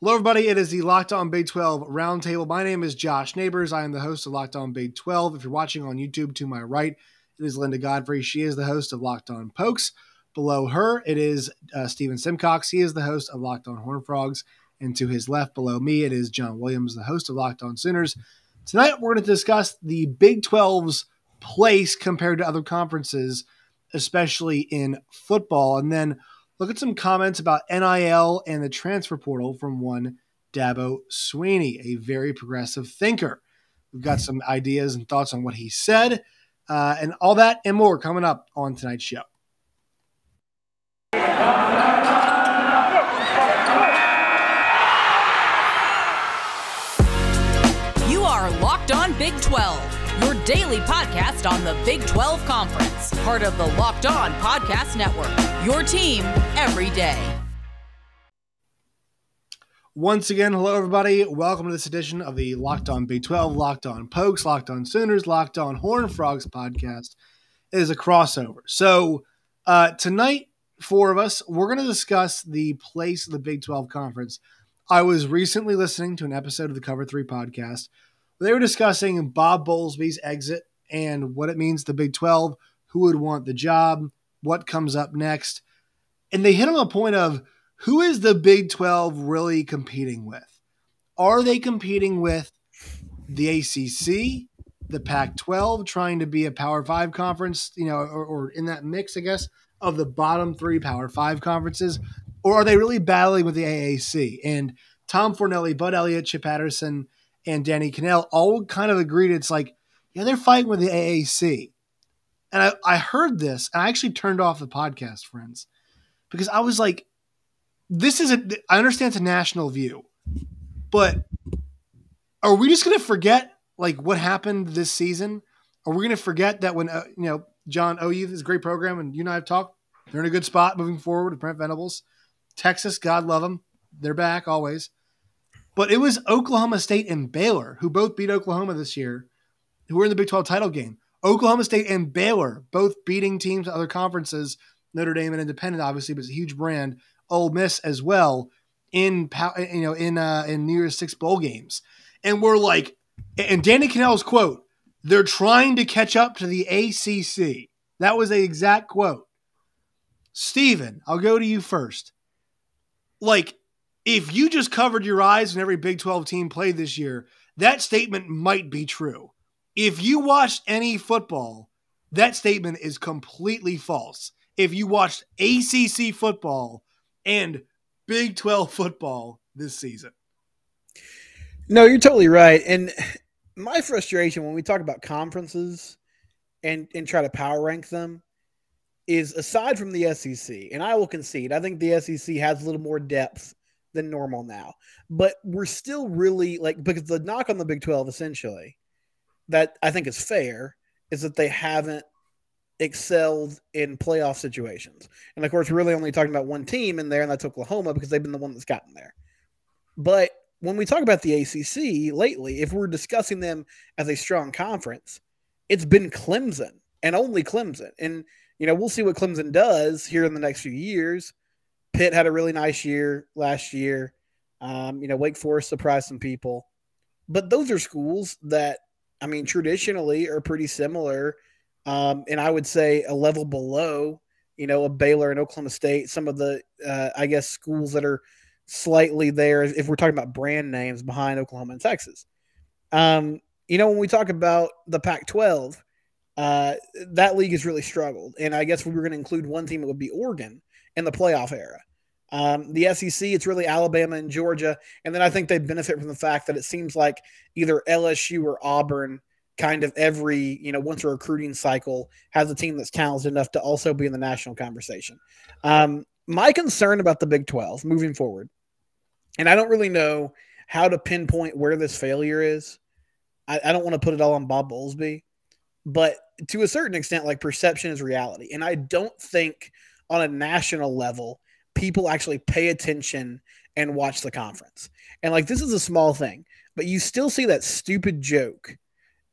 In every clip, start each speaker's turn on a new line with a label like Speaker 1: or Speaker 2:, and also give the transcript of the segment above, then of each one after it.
Speaker 1: Hello, everybody. It is the Locked On Big 12 Roundtable. My name is Josh Neighbors. I am the host of Locked On Big 12. If you're watching on YouTube, to my right, it is Linda Godfrey. She is the host of Locked On Pokes. Below her, it is uh, Stephen Simcox. He is the host of Locked On Horn Frogs. And to his left, below me, it is John Williams, the host of Locked On Sooners. Tonight, we're going to discuss the Big 12's place compared to other conferences, especially in football. And then look at some comments about NIL and the transfer portal from one Dabo Swinney, a very progressive thinker. We've got some ideas and thoughts on what he said, uh, and all that and more coming up on tonight's show.
Speaker 2: You are Locked On Big 12, your daily podcast on the Big 12 Conference, part of the Locked On Podcast Network. Your team every day.
Speaker 1: Once again, hello everybody. Welcome to this edition of the Locked On Big 12, Locked On Pokes, Locked On Sooners, Locked On Horn Frogs podcast. It is a crossover. So uh, tonight, four of us, we're going to discuss the place of the Big 12 conference. I was recently listening to an episode of the Cover 3 podcast. They were discussing Bob Bowlesby's exit and what it means to Big 12, who would want the job, what comes up next. And they hit on a point of who is the Big 12 really competing with? Are they competing with the ACC, the Pac 12, trying to be a Power Five conference, you know, or, or, in that mix, I guess, of the bottom three Power Five conferences? Or are they really battling with the AAC? And Tom Fornelli, Bud Elliott, Chip Patterson, and Danny Kanell all kind of agreed it's like, yeah, they're fighting with the AAC. And I, I heard this and I actually turned off the podcast, friends, because I was like, this is a I understand it's a national view, but are we just going to forget like what happened this season? Are we going to forget that when uh, you know John OU is a great program and you and I have talked, they're in a good spot moving forward with Brent Venables, Texas, God love them, they're back always. But it was Oklahoma State and Baylor who both beat Oklahoma this year, who were in the Big 12 title game. Oklahoma State and Baylor both beating teams other conferences, Notre Dame and Independent, obviously, but it's a huge brand. Ole Miss as well in you know in uh, in New Year's Six bowl games, and we're like, and Danny Kanell's quote: "They're trying to catch up to the ACC." That was the exact quote. Stephen, I'll go to you first. Like, if you just covered your eyes when every Big 12 team played this year, that statement might be true. If you watched any football, that statement is completely false. If you watched ACC football, and Big 12 football this season.
Speaker 3: No, you're totally right. And my frustration when we talk about conferences and and try to power rank them is aside from the SEC, and I will concede, I think the SEC has a little more depth than normal now. But we're still really like because the knock on the Big 12 essentially that I think is fair is that they haven't excelled in playoff situations. And of course, we're really only talking about one team in there, and that's Oklahoma because they've been the one that's gotten there. But when we talk about the ACC lately, if we're discussing them as a strong conference, it's been Clemson and only Clemson. And, you know, we'll see what Clemson does here in the next few years. Pitt had a really nice year last year. Um, you know, Wake Forest surprised some people. But those are schools that, I mean, traditionally are pretty similar um, and I would say a level below, you know, a Baylor and Oklahoma State, some of the, uh, I guess, schools that are slightly there, if we're talking about brand names behind Oklahoma and Texas. Um, you know, when we talk about the Pac 12, uh, that league has really struggled. And I guess we were going to include one team, it would be Oregon in the playoff era. Um, the SEC, it's really Alabama and Georgia. And then I think they benefit from the fact that it seems like either LSU or Auburn kind of every, you know, once a recruiting cycle has a team that's talented enough to also be in the national conversation. Um, my concern about the Big 12 moving forward, and I don't really know how to pinpoint where this failure is. I, I don't want to put it all on Bob Bowlesby, but to a certain extent, like perception is reality. And I don't think on a national level, people actually pay attention and watch the conference. And like this is a small thing, but you still see that stupid joke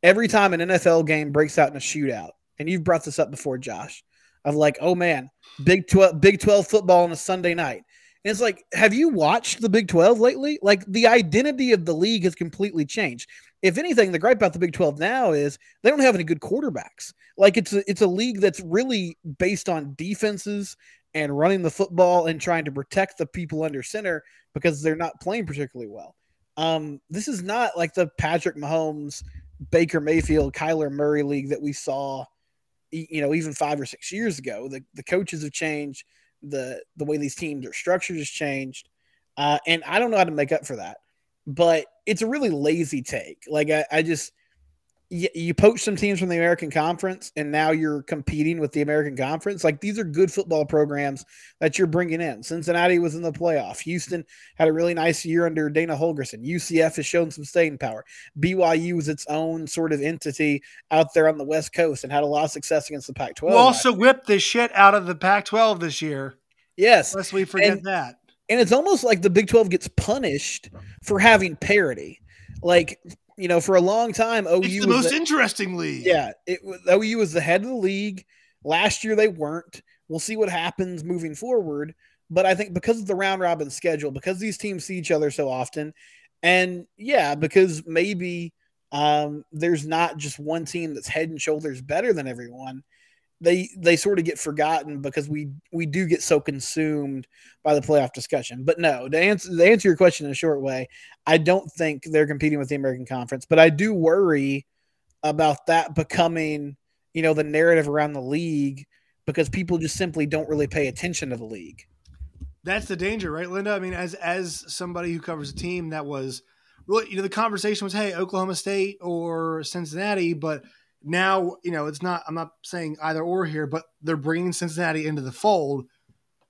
Speaker 3: every time an NFL game breaks out in a shootout, and you've brought this up before, Josh, of like, oh man, Big 12, Big 12 football on a Sunday night. And it's like, have you watched the Big 12 lately? Like the identity of the league has completely changed. If anything, the gripe about the Big 12 now is they don't have any good quarterbacks. Like it's a, it's a league that's really based on defenses and running the football and trying to protect the people under center because they're not playing particularly well. Um, this is not like the Patrick Mahomes, Baker Mayfield, Kyler Murray league that we saw, you know, even five or six years ago. The the coaches have changed the the way these teams are structured has changed, uh, and I don't know how to make up for that. But it's a really lazy take. Like I, I just you, you poach some teams from the American Conference, and now you're competing with the American Conference. Like these are good football programs that you're bringing in. Cincinnati was in the playoff. Houston had a really nice year under Dana Holgorsen. UCF has shown some staying power. BYU was its own sort of entity out there on the West Coast and had a lot of success against the Pac-12.
Speaker 1: We'll also whipped the shit out of the Pac-12 this year.
Speaker 3: Yes,
Speaker 1: lest we forget
Speaker 3: and,
Speaker 1: that.
Speaker 3: And it's almost like the Big 12 gets punished for having parity. Like you know, for a long time, OU
Speaker 1: it's the most the, interesting league.
Speaker 3: Yeah, it OU was the head of the league. Last year they weren't. We'll see what happens moving forward. But I think because of the round robin schedule, because these teams see each other so often, and yeah, because maybe um, there's not just one team that's head and shoulders better than everyone they they sort of get forgotten because we we do get so consumed by the playoff discussion. But no, to answer to answer your question in a short way, I don't think they're competing with the American Conference, but I do worry about that becoming, you know, the narrative around the league because people just simply don't really pay attention to the league.
Speaker 1: That's the danger, right, Linda? I mean, as as somebody who covers a team that was really, you know, the conversation was, hey, Oklahoma State or Cincinnati, but now you know it's not i'm not saying either or here but they're bringing cincinnati into the fold.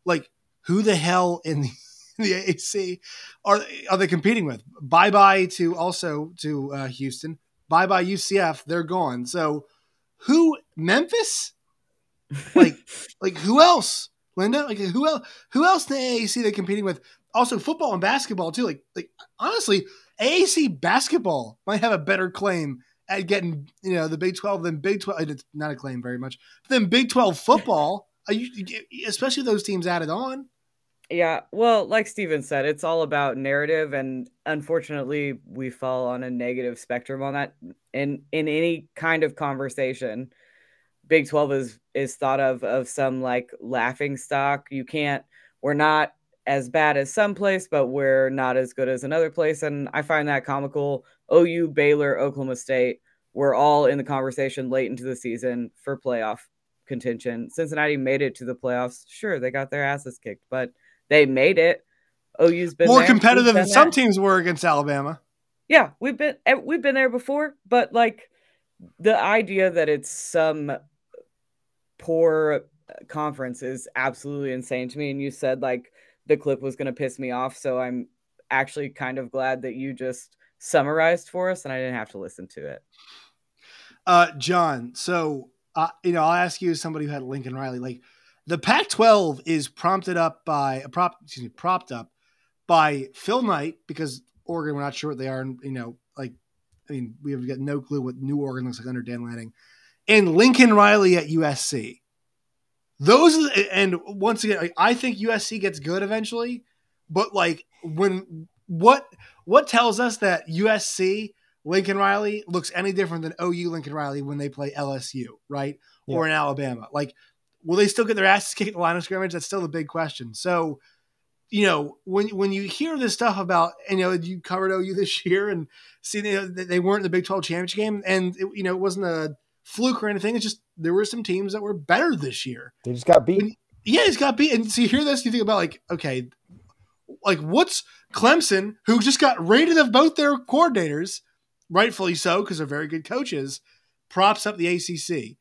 Speaker 1: Like who the hell in the, in the AAC are are they competing with? Bye bye to also to uh, houston. Bye bye ucf they're gone. So who memphis? Like like who else linda? Like who else who else in the AAC they're competing with? Also football and basketball too. Like like honestly AAC basketball might have a better claim at getting you know the Big Twelve then Big Twelve. It's not a claim very much. Then Big Twelve football, especially those teams added on.
Speaker 4: Yeah, well, like Stephen said, it's all about narrative, and unfortunately, we fall on a negative spectrum on that. In in any kind of conversation, Big Twelve is is thought of of some like laughing stock. You can't. We're not as bad as some place, but we're not as good as another place, and I find that comical OU, Baylor, Oklahoma State were all in the conversation late into the season for playoff contention. Cincinnati made it to the playoffs. Sure, they got their asses kicked, but they made it. OU's been
Speaker 1: more
Speaker 4: there.
Speaker 1: competitive than some teams were against Alabama.
Speaker 4: Yeah, we've been eh, we've been there before, but like the idea that it's some poor conference is absolutely insane to me. And you said like the clip was going to piss me off, so I'm actually kind of glad that you just summarized for us, and I didn't have to listen to it.
Speaker 1: Uh, John, so uh, you know, I'll ask you as somebody who had Lincoln Riley, like the Pac-12 is prompted up by a prop, excuse me, propped up by Phil Knight because Oregon, we're not sure what they are, and you know, like, I mean, we have got no clue what New Oregon looks like under Dan Lanning, and Lincoln Riley at USC. Those and once again, I think USC gets good eventually, but like when what what tells us that USC Lincoln Riley looks any different than OU Lincoln Riley when they play LSU, right? Yeah. Or in Alabama. Like, will they still get their asses kicked at the line of scrimmage? That's still the big question. So, you know, when when you hear this stuff about, you know, you covered OU this year and see they, they weren't in the Big 12 championship game, and, it, you know, it wasn't a fluke or anything. It's just there were some teams that were better this year.
Speaker 5: They just got beat.
Speaker 1: When, yeah, it's got beat. And so you hear this, you think about, like, okay, like what's Clemson, who just got rated of both their coordinators, rightfully so, because they're very good coaches, props up the ACC.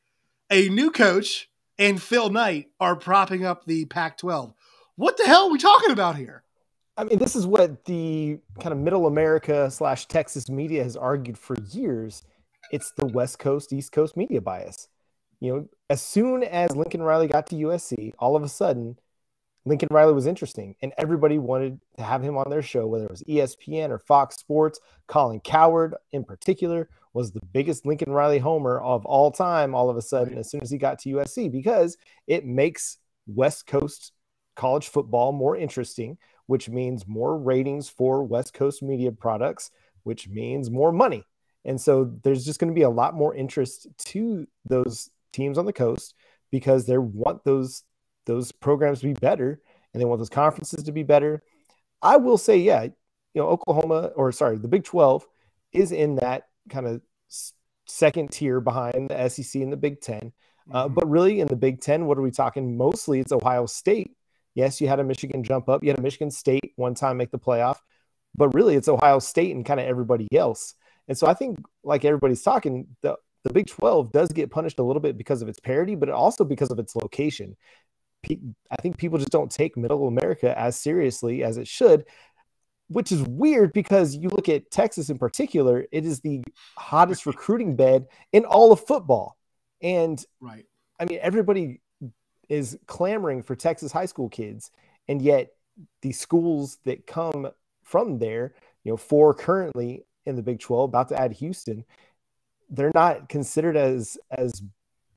Speaker 1: A new coach and Phil Knight are propping up the Pac 12. What the hell are we talking about here?
Speaker 5: I mean, this is what the kind of middle America slash Texas media has argued for years. It's the West Coast, East Coast media bias. You know, as soon as Lincoln Riley got to USC, all of a sudden, Lincoln Riley was interesting, and everybody wanted to have him on their show, whether it was ESPN or Fox Sports. Colin Cowherd, in particular, was the biggest Lincoln Riley homer of all time. All of a sudden, as soon as he got to USC, because it makes West Coast college football more interesting, which means more ratings for West Coast media products, which means more money. And so there's just going to be a lot more interest to those teams on the coast because they want those those programs to be better and they want those conferences to be better. I will say, yeah, you know, Oklahoma or sorry, the Big 12 is in that kind of second tier behind the SEC and the Big 10. Uh, mm-hmm. but really, in the Big Ten, what are we talking? Mostly, it's Ohio State. Yes, you had a Michigan jump up. You had a Michigan State one time make the playoff, but really, it's Ohio State and kind of everybody else. And so I think, like everybody's talking, the the Big 12 does get punished a little bit because of its parity, but also because of its location. I think people just don't take Middle America as seriously as it should, which is weird because you look at Texas in particular, it is the hottest recruiting bed in all of football. And
Speaker 1: right.
Speaker 5: I mean, everybody is clamoring for Texas high school kids, and yet the schools that come from there, you know, four currently in the Big 12, about to add Houston, they're not considered as as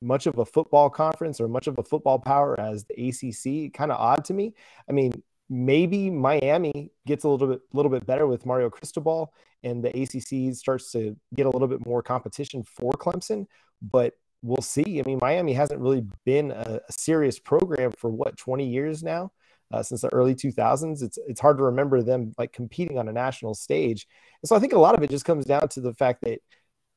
Speaker 5: much of a football conference or much of a football power as the ACC. Kind of odd to me. I mean, maybe Miami gets a little bit little bit better with Mario Cristobal, and the ACC starts to get a little bit more competition for Clemson. But we'll see. I mean, Miami hasn't really been a, a serious program for what 20 years now. Uh, since the early 2000s, it's it's hard to remember them like competing on a national stage, and so I think a lot of it just comes down to the fact that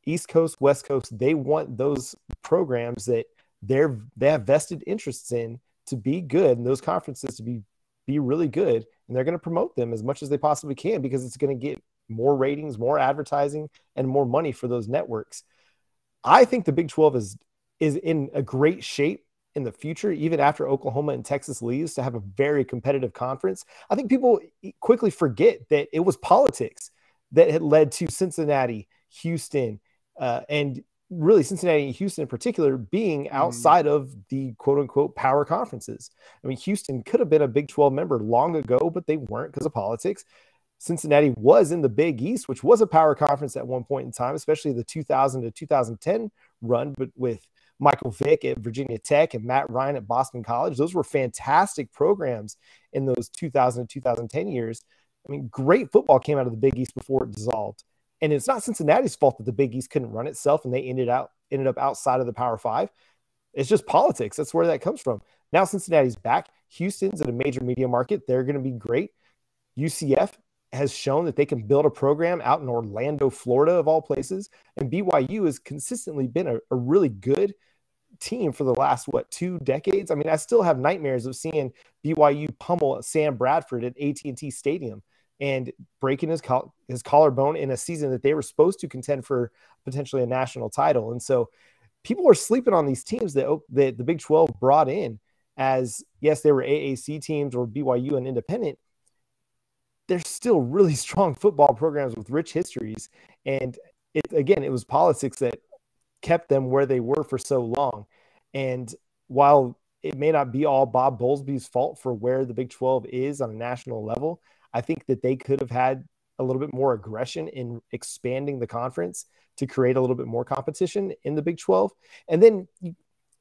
Speaker 5: East Coast, West Coast, they want those programs that they're they have vested interests in to be good and those conferences to be be really good, and they're going to promote them as much as they possibly can because it's going to get more ratings, more advertising, and more money for those networks. I think the Big 12 is is in a great shape in the future, even after Oklahoma and Texas leaves, to have a very competitive conference. I think people quickly forget that it was politics that had led to Cincinnati, Houston, uh, and really Cincinnati and Houston in particular being mm. outside mm. of the quote unquote power conferences. I mean, Houston could have been a Big 12 member long ago, but they weren't because of politics. Cincinnati was in the Big East, which was a power conference at one point in time, especially the 2000 to 2010 run, but with Michael Vick at Virginia Tech and Matt Ryan at Boston College. Those were fantastic programs in those 2000 to 2010 years. I mean, great football came out of the Big East before it dissolved. And it's not Cincinnati's fault that the Big East couldn't run itself and they ended out ended up outside of the Power Five. It's just politics. That's where that comes from. Now Cincinnati's back. Houston's in a major media market. They're going to be great. UCF has shown that they can build a program out in Orlando, Florida, of all places. And BYU has consistently been a, a, really good team for the last, what, two decades? I mean, I still have nightmares of seeing BYU pummel Sam Bradford at AT&T Stadium and breaking his, his collarbone in a season that they were supposed to contend for potentially a national title. And so people are sleeping on these teams that, that the Big 12 brought in as, yes, they were AAC teams or BYU and independent – they're still really strong football programs with rich histories. And it, again, it was politics that kept them where they were for so long. And while it may not be all Bob Bowlesby's fault for where the Big 12 is on a national level, I think that they could have had a little bit more aggression in expanding the conference to create a little bit more competition in the Big 12. And then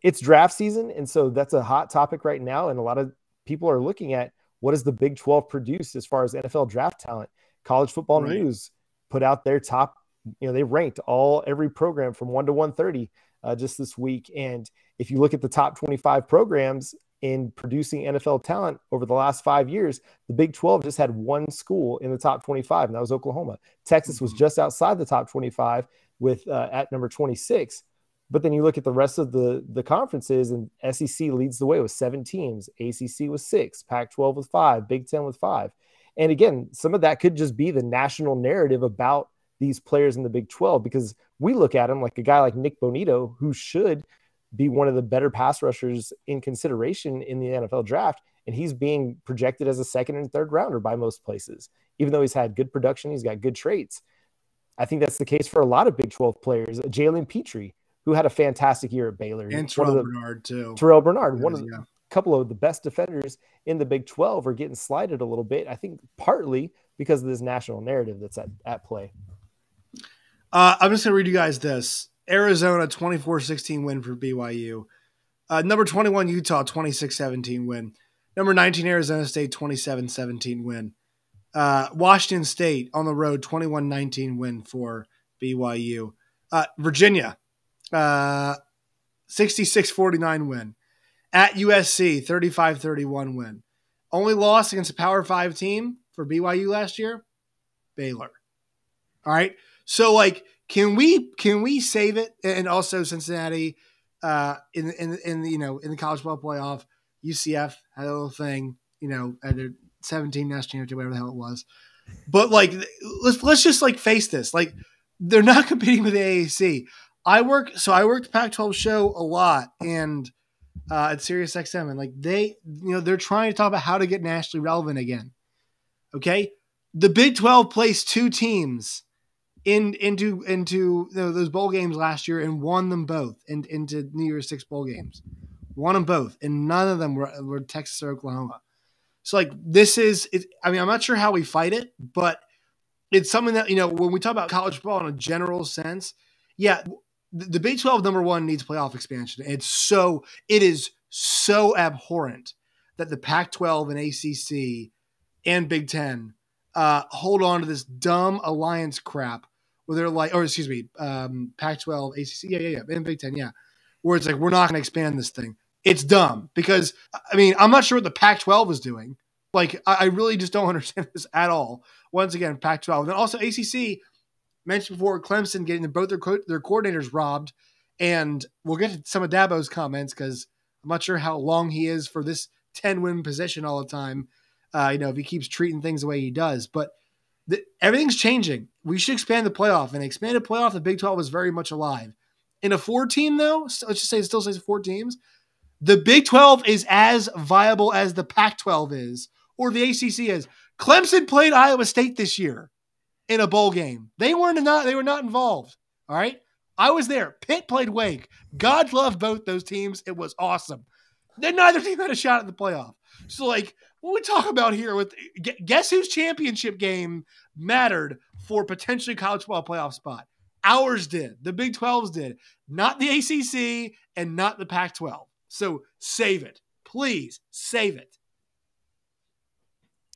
Speaker 5: it's draft season. And so that's a hot topic right now. And a lot of people are looking at what does the Big 12 produce as far as NFL draft talent? College Football right. News put out their top, you know, they ranked all every program from 1 to 130 uh, just this week. And if you look at the top 25 programs in producing NFL talent over the last five years, the Big 12 just had one school in the top 25, and that was Oklahoma. Texas mm-hmm. was just outside the top 25 with uh, at number 26. But then you look at the rest of the the conferences, and SEC leads the way with seven teams, ACC with six, Pac-12 with five, Big Ten with five. And again, some of that could just be the national narrative about these players in the Big 12 because we look at them like a guy like Nik Bonitto, who should be one of the better pass rushers in consideration in the NFL draft. And he's being projected as a second and third rounder by most places, even though he's had good production, he's got good traits. I think that's the case for a lot of Big 12 players. Jalen Pitre, who had a fantastic year at Baylor.
Speaker 1: And Terrel the, Bernard, too.
Speaker 5: Terrel Bernard, yeah, one of the yeah. couple of the best defenders in the Big 12 are getting slighted a little bit. I think partly because of this national narrative that's at, at play.
Speaker 1: Uh, I'm just going to read you guys this Arizona 24 16 win for BYU. Uh, number 21, Utah 26 17 win. Number 19, Arizona State, 27 17 win. Uh, Washington State on the road, 21 19 win for BYU. Uh, Virginia, uh, 66 49 win. At USC, 35 31 win. Only loss against a Power Five team for BYU last year, Baylor. All right. So, like, can we can we save it? And also Cincinnati uh, in in in the, you know in the college football playoff, UCF had a little thing, you know, at a 17 national championship, whatever the hell it was. But like, let's let's just like face this. Like, they're not competing with the AAC. I work so I worked the Pac-12 show a lot and uh, at Sirius XM, and like they, you know, they're trying to talk about how to get nationally relevant again. Okay, the Big 12 placed two teams in into into you know, those bowl games last year and won them both and into New Year's Six bowl games, won them both, and none of them were, were Texas or Oklahoma. So like this is, it, I mean, I'm not sure how we fight it, but it's something that you know when we talk about college football in a general sense, yeah, the, the Big 12 number one needs playoff expansion. It's so it is so abhorrent that the Pac-12 and ACC and Big Ten uh, hold on to this dumb alliance crap where they're like, or excuse me, um, Pac-12, ACC, yeah, yeah, yeah, and Big Ten, yeah, where it's like we're not going to expand this thing. It's dumb because I mean I'm not sure what the Pac-12 is doing. Like I, I really just don't understand this at all. Once again, Pac-12, and then also ACC mentioned before, Clemson getting both their co- their coordinators robbed, and we'll get to some of Dabo's comments because I'm not sure how long he is for this 10 win position all the time. Uh, you know, if he keeps treating things the way he does, but the, everything's changing. We should expand the playoff, and expanded playoff. The Big 12 is very much alive. In a four team though, let's just say it still says four teams. The Big 12 is as viable as the Pac 12 is, or the ACC is. Clemson played Iowa State this year in a bowl game. They weren't not they were not involved. All right. I was there. Pitt played Wake. God love both those teams. It was awesome. Then neither team had a shot at the playoff. So like what we talk about here with guess whose championship game mattered for potentially college football playoff spot? Ours did. The Big 12s did. Not the ACC and not the Pac 12. So save it. Please save it.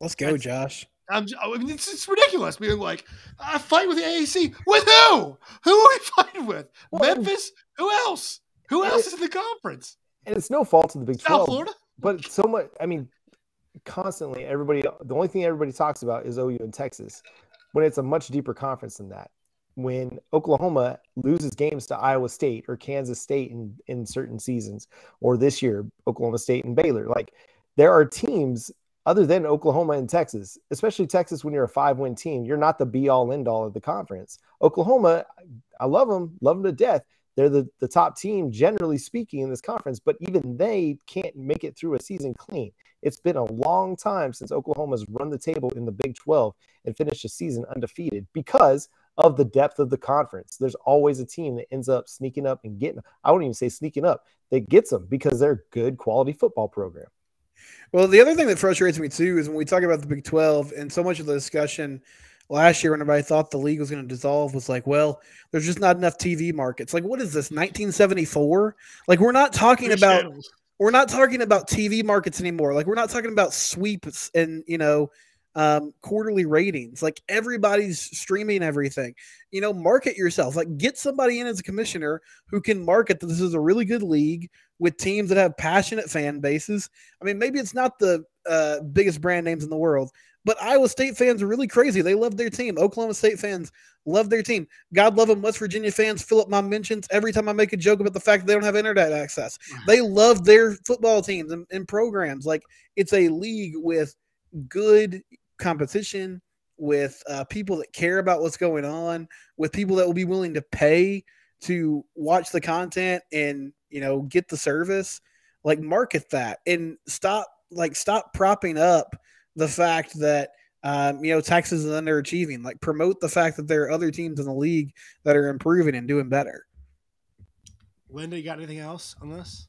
Speaker 3: Let's go, That's, Josh.
Speaker 1: I'm, oh, I mean, it's, it's ridiculous being like, I fight with the AAC. With who? Who are we fighting with? Well, Memphis? Who else? Who else is in the conference?
Speaker 5: And it's no fault of the Big
Speaker 1: South
Speaker 5: 12.
Speaker 1: Florida?
Speaker 5: But so much, I mean, constantly, everybody, the only thing everybody talks about is OU and Texas when it's a much deeper conference than that. When Oklahoma loses games to Iowa State or Kansas State in, in certain seasons, or this year, Oklahoma State and Baylor, like there are teams other than Oklahoma and Texas, especially Texas when you're a five win team, you're not the be all end all of the conference. Oklahoma, I love them, love them to death. They're the, the top team, generally speaking, in this conference, but even they can't make it through a season clean. It's been a long time since Oklahoma's run the table in the Big 12 and finished a season undefeated because of the depth of the conference. There's always a team that ends up sneaking up and getting, I wouldn't even say sneaking up, they gets them because they're a good quality football program.
Speaker 3: Well, the other thing that frustrates me too is when we talk about the Big 12 and so much of the discussion last year when everybody thought the league was going to dissolve was like, well, there's just not enough TV markets. Like, what is this, 1974? Like, we're not talking Three about channels. We're not talking about TV markets anymore. Like, we're not talking about sweeps and you know um, quarterly ratings. Like everybody's streaming everything. You know, market yourself. Like get somebody in as a commissioner who can market that this is a really good league with teams that have passionate fan bases. I mean, maybe it's not the uh, biggest brand names in the world, but Iowa State fans are really crazy. They love their team. Oklahoma State fans love their team. God love them. West Virginia fans fill up my mentions every time I make a joke about the fact that they don't have internet access. They love their football teams and, and programs. Like it's a league with good competition, with uh, people that care about what's going on, with people that will be willing to pay to watch the content and you know get the service. Like market that and stop like stop propping up the fact that um, you know Texas is underachieving. Like promote the fact that there are other teams in the league that are improving and doing better.
Speaker 1: Linda, you got anything else on this?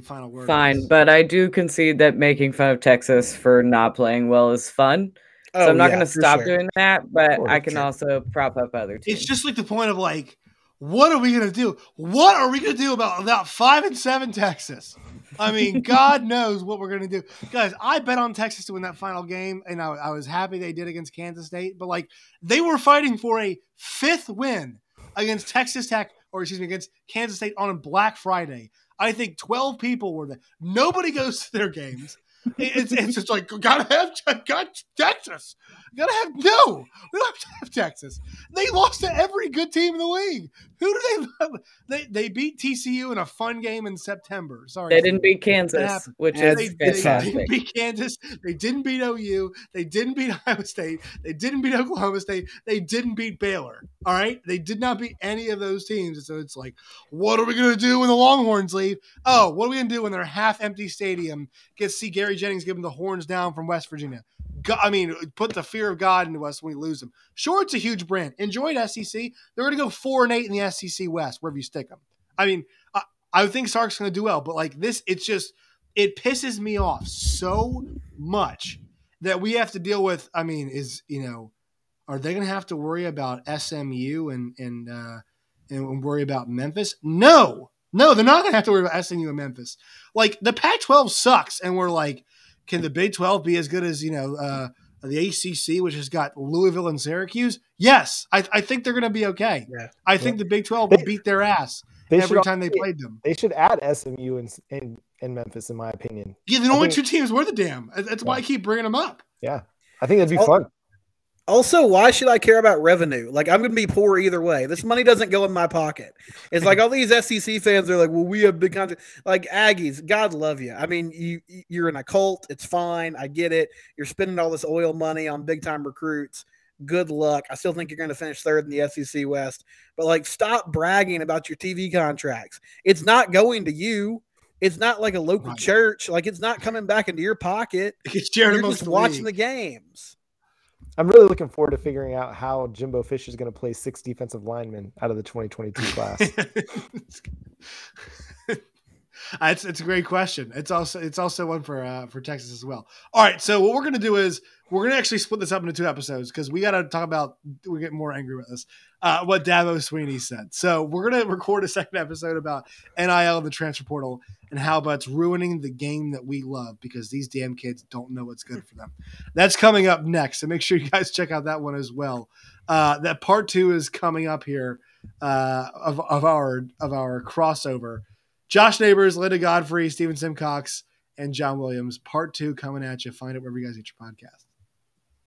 Speaker 1: final word.
Speaker 4: Fine, but I do concede that making fun of Texas for not playing well is fun. Oh, so I'm not yeah, going to stop sure. doing that, but I can sure. also prop up other teams.
Speaker 1: It's just like the point of like, what are we going to do? What are we going to do about that five and seven Texas? I mean, God knows what we're going to do. Guys, I bet on Texas to win that final game, and I, I, was happy they did against Kansas State. But, like, they were fighting for a fifth win against Texas Tech, or excuse me, against Kansas State on Black Friday. I think 12 people were there. Nobody goes to their games. It's, it's just like gotta have got Texas. Gotta have no. We don't have to have Texas. They lost to every good team in the league. Who do they? They they beat TCU in a fun game in September. Sorry,
Speaker 4: they didn't beat Kansas, which is
Speaker 1: they, they, didn't beat Kansas. They didn't beat OU. They didn't beat Iowa State. They didn't beat Oklahoma State. They didn't beat Baylor. All right, they did not beat any of those teams. So it's like, what are we gonna do when the Longhorns leave? Oh, what are we gonna do when their half-empty stadium gets see Gary Jennings give them the horns down from West Virginia? God, I mean, put the fear of God into us when we lose them. Sure, it's a huge brand. Enjoyed SEC. They're going to go four and eight in the SEC West, wherever you stick them. I mean, I, I think Sark's going to do well, but like this, it's just it pisses me off so much that we have to deal with. I mean, is you know, are they going to have to worry about SMU and and uh, and worry about Memphis? No, no, they're not going to have to worry about SMU and Memphis. Like the Pac-12 sucks, and we're like can the Big 12 be as good as, you know, uh, the ACC, which has got Louisville and Syracuse? Yes, I, I think they're going to be okay. Yeah. I think the Big 12 will beat their ass every time they played them.
Speaker 5: They should add SMU and, and, and Memphis, in my opinion.
Speaker 1: Yeah, the only two teams worth a damn. That's why I keep bringing them up.
Speaker 5: Yeah, I think that'd be fun.
Speaker 3: Also, why should I care about revenue? Like, I'm going to be poor either way. This money doesn't go in my pocket. It's like all these SEC fans are like, "Well, we have big content." Like Aggies, God love you. I mean, you you're in a cult. It's fine. I get it. You're spending all this oil money on big time recruits. Good luck. I still think you're going to finish third in the SEC West. But like, stop bragging about your TV contracts. It's not going to you. It's not like a local right. church. Like, it's not coming back into your pocket.
Speaker 1: It's
Speaker 3: you're just watching the games.
Speaker 5: I'm really looking forward to figuring out how Jimbo Fisher is going to play six defensive linemen out of the 2022 class.
Speaker 1: it's, it's a great question. It's also it's also one for uh, for Texas as well. All right, so what we're going to do is we're going to actually split this up into two episodes because we got to talk about we're getting more angry with this. Uh, what Dabo Swinney said. So we're going to record a second episode about NIL and the transfer portal and how about ruining the game that we love because these damn kids don't know what's good for them. That's coming up next, so make sure you guys check out that one as well. Uh, that part two is coming up here uh, of, of our of our crossover. Josh Neighbors, Linda Godfrey, Stephen Simcox, and John Williams. Part two coming at you. Find it wherever you guys get your podcast.